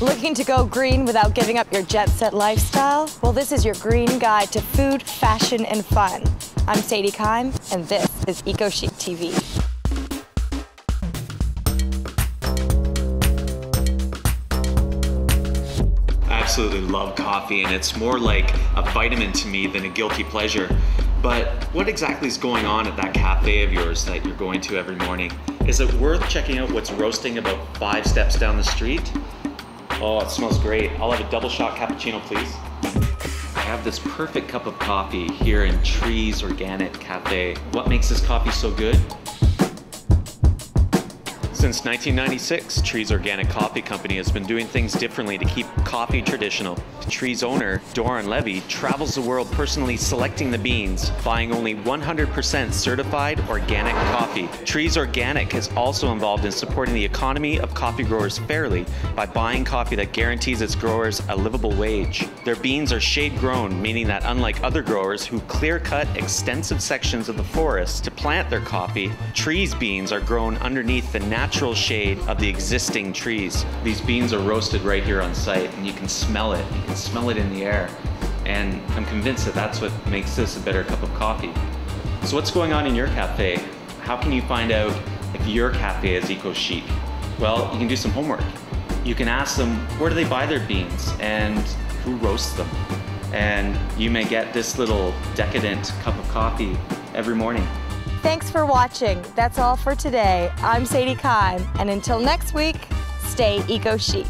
Looking to go green without giving up your jet set lifestyle? Well, this is your green guide to food, fashion, and fun. I'm Sadie Kime, and this is Eco Chic TV. I absolutely love coffee, and it's more like a vitamin to me than a guilty pleasure. But what exactly is going on at that cafe of yours that you're going to every morning? Is it worth checking out what's roasting about five steps down the street? Oh, it smells great. I'll have a double shot cappuccino, please. I have this perfect cup of coffee here in Trees Organic Cafe. What makes this coffee so good? Since 1996, Trees Organic Coffee Company has been doing things differently to keep coffee traditional. Trees owner, Doran Levy, travels the world personally selecting the beans, buying only 100% certified organic coffee. Trees Organic is also involved in supporting the economy of coffee growers fairly by buying coffee that guarantees its growers a livable wage. Their beans are shade grown, meaning that unlike other growers who clear cut extensive sections of the forest to plant their coffee, Trees beans are grown underneath the natural shade of the existing trees. These beans are roasted right here on site and you can smell it. You can smell it in the air. And I'm convinced that that's what makes this a better cup of coffee. So what's going on in your cafe? How can you find out if your cafe is eco chic? Well, you can do some homework. You can ask them where do they buy their beans and who roasts them. And you may get this little decadent cup of coffee every morning. Thanks for watching. That's all for today. I'm Sadie Kime, and until next week, stay eco chic.